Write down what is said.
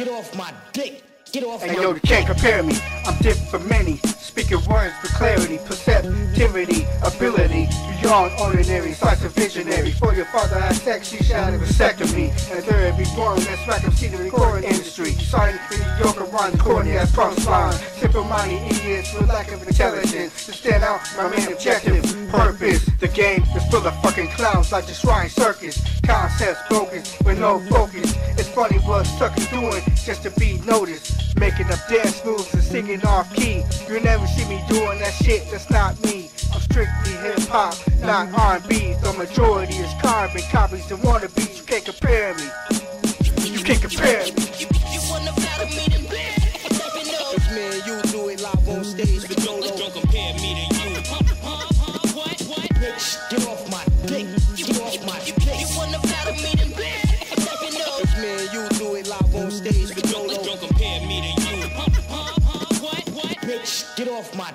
get off my dick. Get off my You dick. wanna battle me, then let me know. And you do it live on stage with Don't, Dolo. don't compare me to you. What, what? Bitch, get off my dick. Get off And my yo, you can't compare me. I'm different from many. Speaking words with clarity, perceptivity, ability beyond ordinary. Such a visionary. For your father had sex, you shall have a vasectomy. And third, be born. That's right, I'm seeing the recording industry. Signed in New York around the corny as cross line. Simple minded idiots with lack of intelligence. To stand out, my main objective, purpose. The game is full of fucking clowns like the Shrine Circus. Concepts broken with no focus. It's funny what suckers doing just to be noticed. Making up dance moves and singing off key. You'll never see me doing that shit, that's not me. I'm strictly hip hop, not R&B. The majority is carbon copies and wannabes. You can't compare me. You can't compare me. You, you wanna battle me, then let me know. It's me and you do it live on stage with Don't, don't compare me to you. What, what? Bitch, Don't, don't compare me to you. What, what? Bitch, get off my